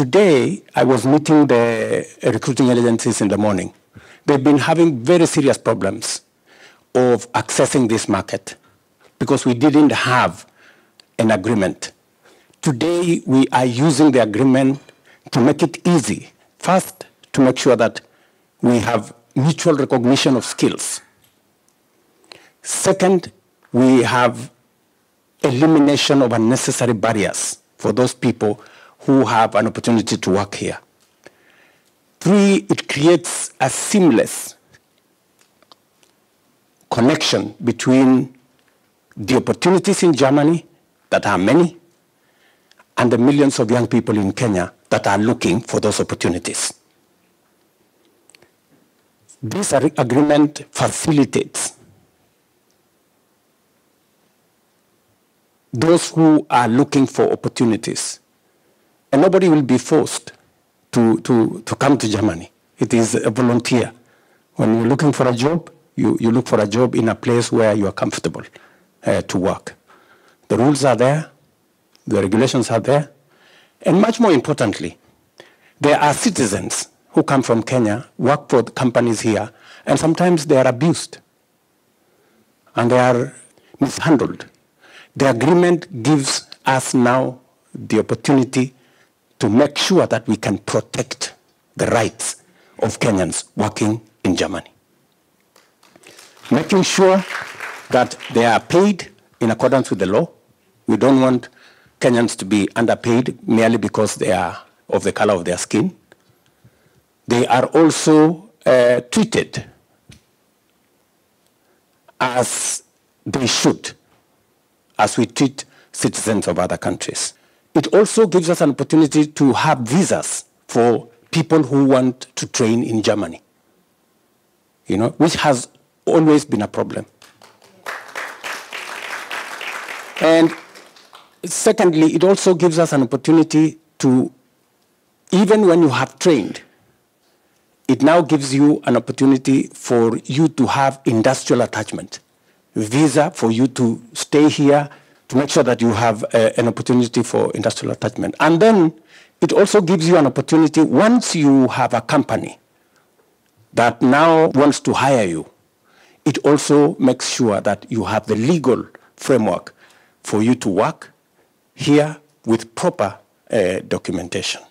Today, I was meeting the recruiting agencies in the morning. They've been having very serious problems of accessing this market because we didn't have an agreement. Today, we are using the agreement to make it easy. First, to make sure that we have mutual recognition of skills. Second, we have elimination of unnecessary barriers for those people who have an opportunity to work here. Three, it creates a seamless connection between the opportunities in Germany, that are many, and the millions of young people in Kenya that are looking for those opportunities. This agreement facilitates those who are looking for opportunities. And nobody will be forced to, to, to come to Germany. It is a volunteer. When you're looking for a job, you, you look for a job in a place where you are comfortable uh, to work. The rules are there, the regulations are there, and much more importantly, there are citizens who come from Kenya, work for companies here, and sometimes they are abused and they are mishandled. The agreement gives us now the opportunity to make sure that we can protect the rights of Kenyans working in Germany. Making sure that they are paid in accordance with the law. We don't want Kenyans to be underpaid merely because they are of the color of their skin. They are also uh, treated as they should, as we treat citizens of other countries. It also gives us an opportunity to have visas for people who want to train in Germany, you know, which has always been a problem. And secondly, it also gives us an opportunity to, even when you have trained, it now gives you an opportunity for you to have industrial attachment, visa for you to stay here, to make sure that you have uh, an opportunity for industrial attachment. And then it also gives you an opportunity once you have a company that now wants to hire you, it also makes sure that you have the legal framework for you to work here with proper uh, documentation.